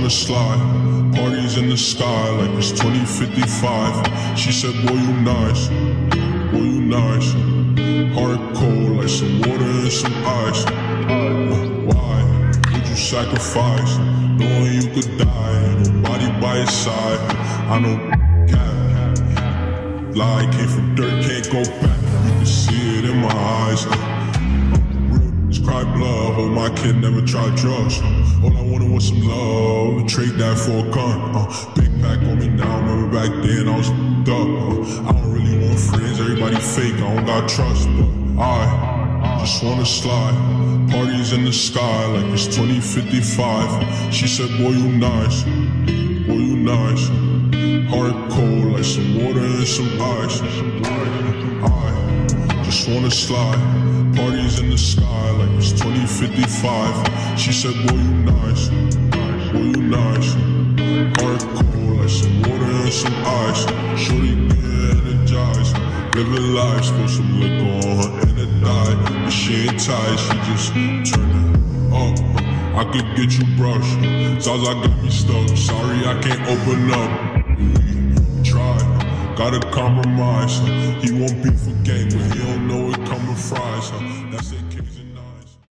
wanna slide. Parties in the sky like it's 2055. She said, Boy, you nice. Boy, you nice. Heart cold like some water and some ice. Why would you sacrifice? Knowing you could die, nobody by your side. I know cap, lie came from dirt, can't go back. You can see it in my my kid never tried drugs. All I wanted was some love, trade that for a gun. Uh, big pack on me now, remember back then I was up. Uh, I don't really want friends, everybody fake, I don't got trust, but I just wanna slide. Parties in the sky like it's 2055. She said, Boy, you nice, boy, you nice. Heart cold like some water and some ice. I just wanna slide. Parties in the sky like it's 2055. She said, Boy, you nice, boy, you nice. Heart cold like some water and some ice. Shorty get energized. Living life, spill some liquor on her it died. But she ain't tight, she just turn it up. I could get you brushed. Zaza got me stuck. Sorry, I can't open up. Gotta compromise. He won't be for game, but he don't know it coming fries. That's it.